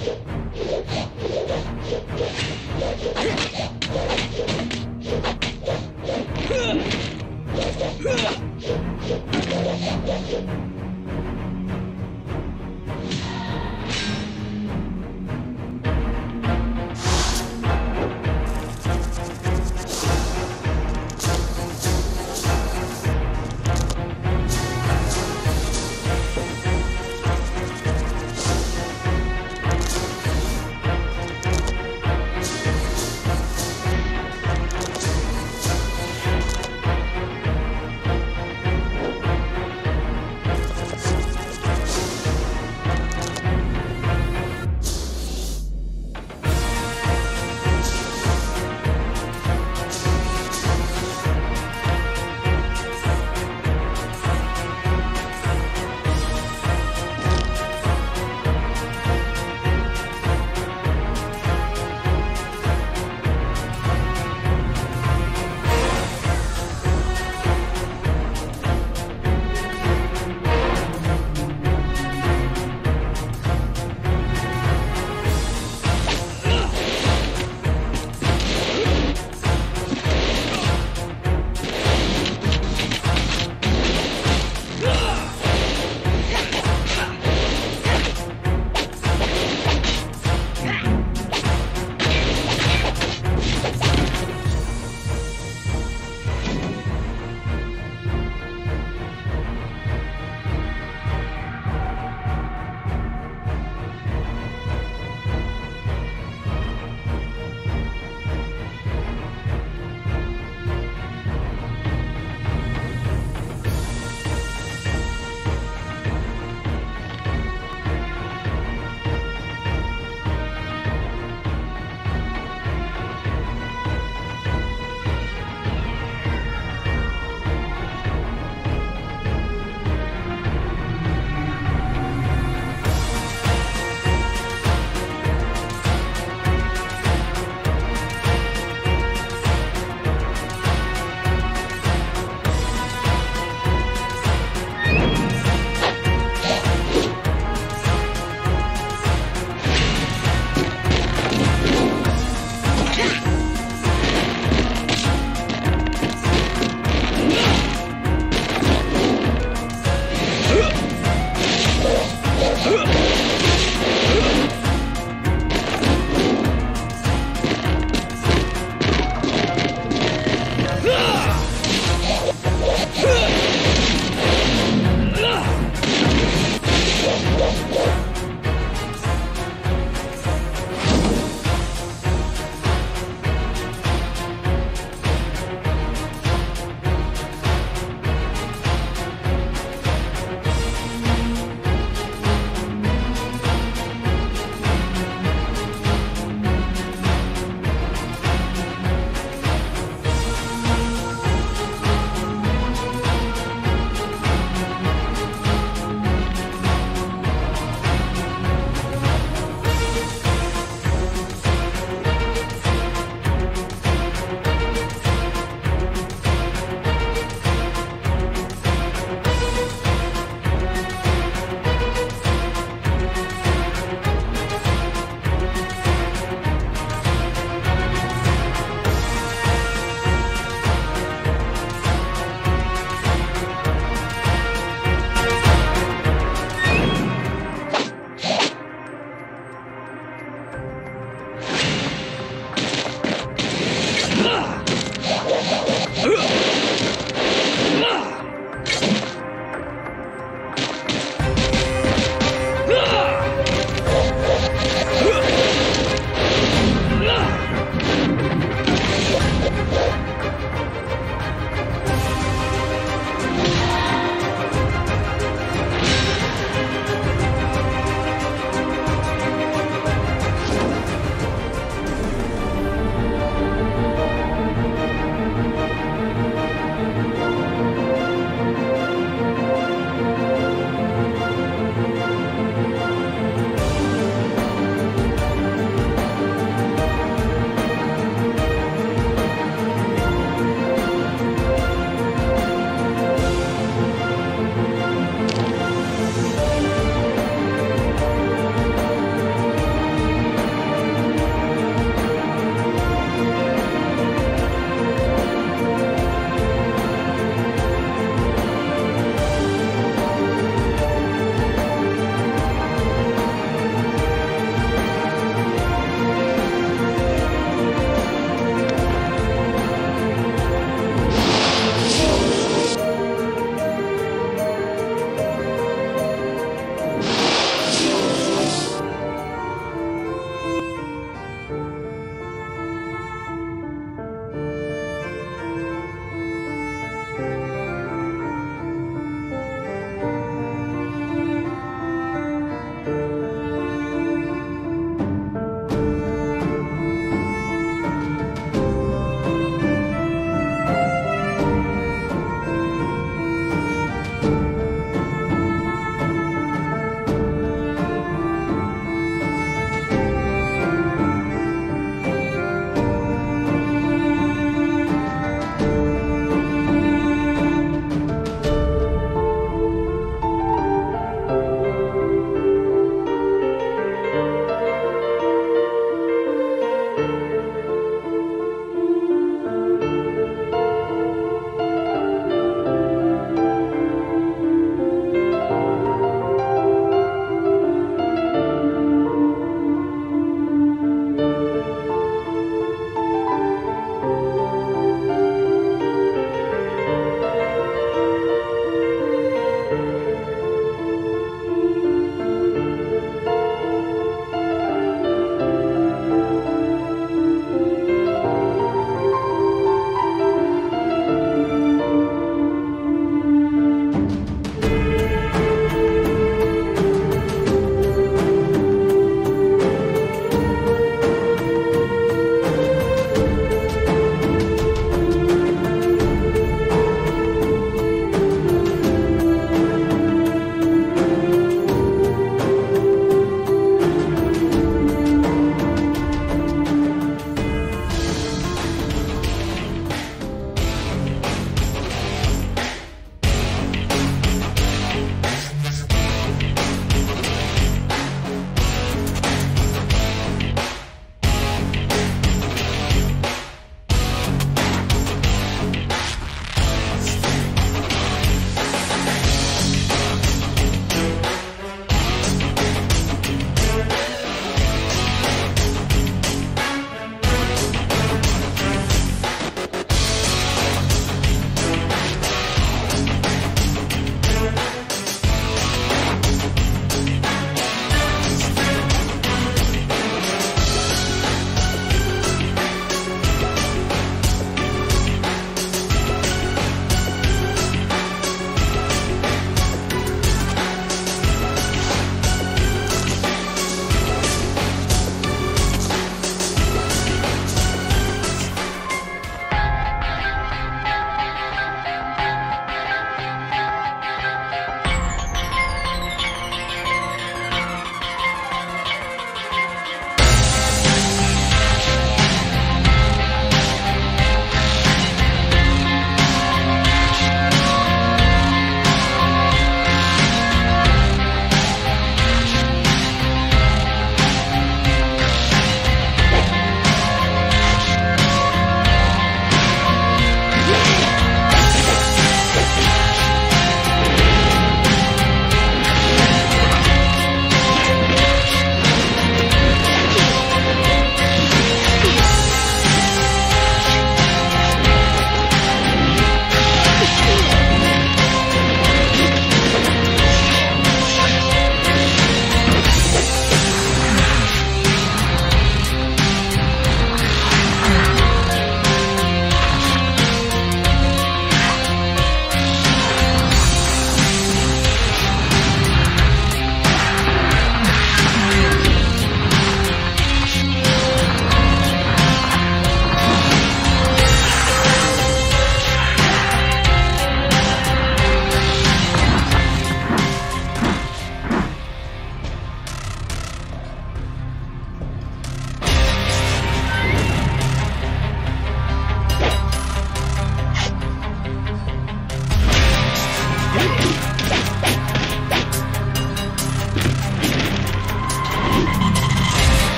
you